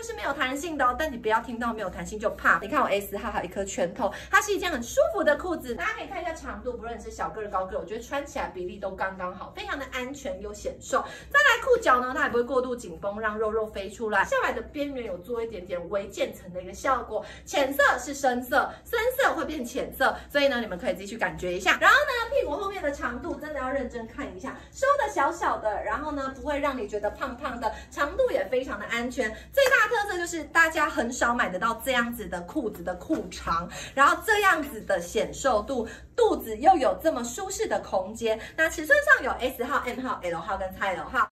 它是没有弹性的哦，但你不要听到没有弹性就怕。你看我 S 号还有一颗拳头，它是一件很舒服的裤子。大家可以看一下长度，不论是小个的高个，我觉得穿起来比例都刚刚好，非常的安全又显瘦。再来裤脚呢，它也不会过度紧绷，让肉肉飞出来。下摆的边缘有做一点点微渐层的一个效果，浅色是深色，深色会变浅色，所以呢，你们可以自己去感觉一下。然后呢，屁股后面的长度真的要认真看一下，收的小小的，然后呢，不会让你觉得胖胖的，长度也非常的安全。这就是大家很少买得到这样子的裤子的裤长，然后这样子的显瘦度，肚子又有这么舒适的空间。那尺寸上有 S 号、M 号、L 号跟 XL 号。